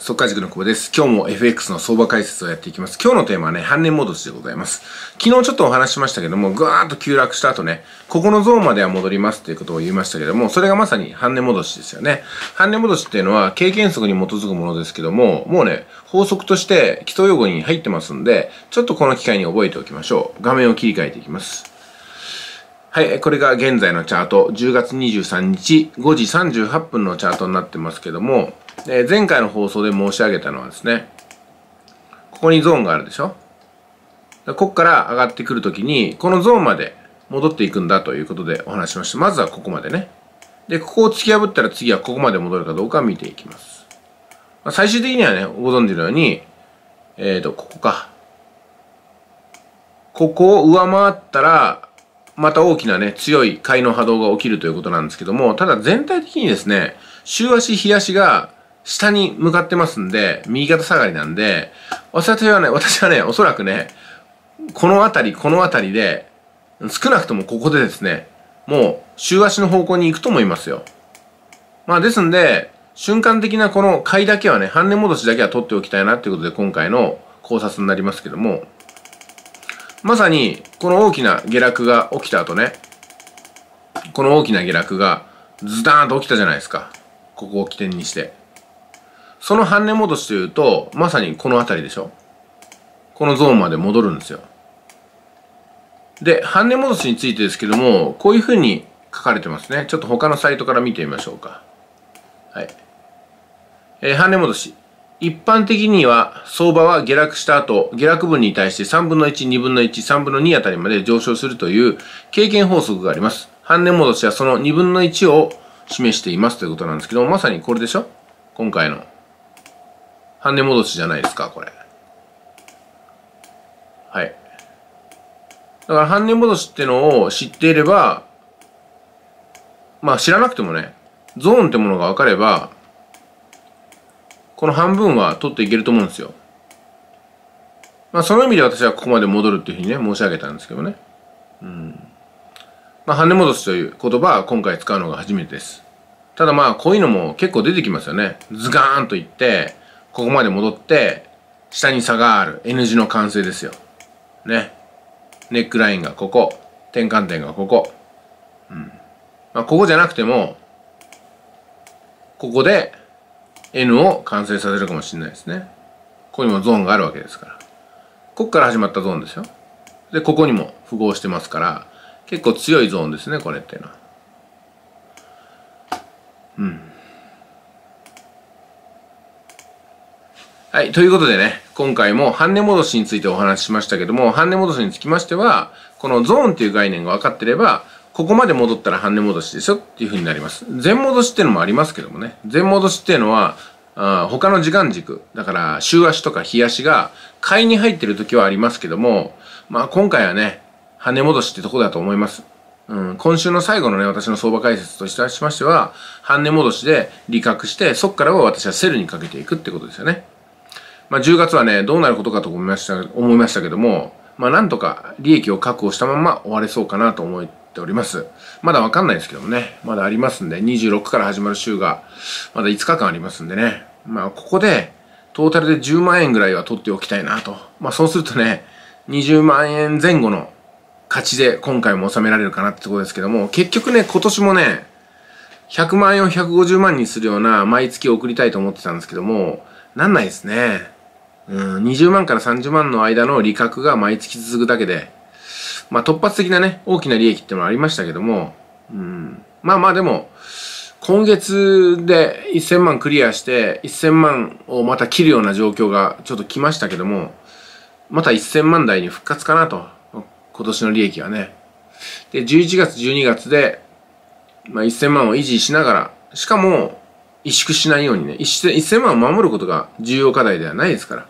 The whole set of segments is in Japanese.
速稼塾の久保です。今日も FX の相場解説をやっていきます。今日のテーマはね、半年戻しでございます。昨日ちょっとお話しましたけども、ぐわーっと急落した後ね、ここのゾーンまでは戻りますっていうことを言いましたけども、それがまさに半値戻しですよね。半値戻しっていうのは経験則に基づくものですけども、もうね、法則として基礎用語に入ってますんで、ちょっとこの機会に覚えておきましょう。画面を切り替えていきます。はい、これが現在のチャート、10月23日5時38分のチャートになってますけども、え前回の放送で申し上げたのはですね、ここにゾーンがあるでしょ？ここから上がってくるときに、このゾーンまで戻っていくんだということでお話しました。まずはここまでね。で、ここを突き破ったら次はここまで戻るかどうか見ていきます。まあ、最終的にはね、ご存知のように、えっ、ー、と、ここか。ここを上回ったら、また大きなね、強い買いの波動が起きるということなんですけども、ただ全体的にですね、週足、日足が下に向かってますんで、右肩下がりなんで、私はね、私はね、おそらくね、この辺り、この辺りで、少なくともここでですね、もう週足の方向に行くと思いますよ。まあですんで、瞬間的なこの買いだけはね、半値戻しだけは取っておきたいなっていうことで今回の考察になりますけども、まさにこの大きな下落が起きた後ねこの大きな下落がズダーンと起きたじゃないですかここを起点にしてその半値戻しというとまさにこの辺りでしょ。このゾーンまで戻るんですよ。で半値戻しについてですけどもこういうふうに書かれてますね。ちょっと他のサイトから見てみましょうか。はい。えー、半値戻し。一般的には相場は下落した後、下落分に対して3分の1、2分の1、3分の2あたりまで上昇するという経験法則があります。半年戻しはその2分の1を示していますということなんですけども、まさにこれでしょ。今回の。半値戻しじゃないですか、これ。はい。だから半値戻しってのを知っていれば、まあ知らなくてもね、ゾーンってものが分かれば、この半分は取っていけると思うんですよ。まあその意味で私はここまで戻るっていうふうにね、申し上げたんですけどね。うん。まあ、跳ね戻すという言葉は今回使うのが初めてです。ただまあこういうのも結構出てきますよね。ズガーンといって、ここまで戻って、下に差がある N 字の完成ですよ。ね。ネックラインがここ。転換点がここ。うん。まあここじゃなくても、ここで N を完成させるかもしれないですね。ここにもゾーンがあるわけですから。ここから始まったゾーンですよ。で、ここにも符合してますから、結構強いゾーンですね、これっていうのは。うん。はい。ということでね、今回も半値戻しについてお話ししましたけども、半値戻しにつきましては、このゾーンっていう概念が分かってれば、ここまで戻ったら半値戻しでしょっていうふうになります。全戻しっていうのもありますけどもね。全戻しっていうのは、あ他の時間軸、だから週足とか日足が買いに入ってる時はありますけども、まあ今回はね、半値戻しってとこだと思います。うん、今週の最後のね、私の相場解説としましては、半値戻しで利確して、そこからは私はセルにかけていくってことですよね。まあ10月はね、どうなることかと思いました、思いましたけども、まあなんとか利益を確保したまま終われそうかなと思っております。まだわかんないですけどもね、まだありますんで、26から始まる週が、まだ5日間ありますんでね、まあここで、トータルで10万円ぐらいは取っておきたいなと。まあそうするとね、20万円前後の勝ちで今回も収められるかなってところですけども、結局ね、今年もね、100万円を150万にするような毎月送りたいと思ってたんですけども、なんないですね。うん、20万から30万の間の利確が毎月続くだけで、まあ突発的なね、大きな利益っていうのはありましたけども、うん、まあまあでも、今月で1000万クリアして1000万をまた切るような状況がちょっと来ましたけども、また1000万台に復活かなと。今年の利益はね。で、11月、12月で、まあ、1000万を維持しながら、しかも、萎縮しないようにね、1000万を守ることが重要課題ではないですから。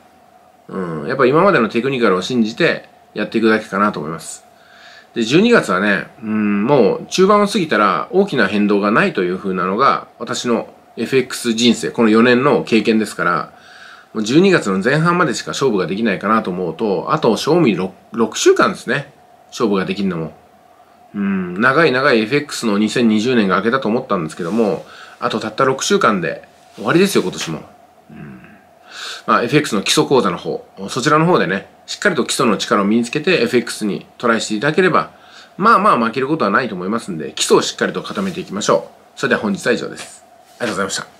うん、やっぱ今までのテクニカルを信じてやっていくだけかなと思います。で、12月はね、うん、もう中盤を過ぎたら大きな変動がないという風なのが私の FX 人生、この4年の経験ですから、もう12月の前半までしか勝負ができないかなと思うと、あと賞味 6, 6週間ですね。勝負ができるのも。うん、長い長い FX の2020年が明けたと思ったんですけども、あとたった6週間で終わりですよ、今年も。まあ、FX の基礎講座の方、そちらの方でね、しっかりと基礎の力を身につけて FX にトライしていただければ、まあまあ負けることはないと思いますんで、基礎をしっかりと固めていきましょう。それでは本日は以上です。ありがとうございました。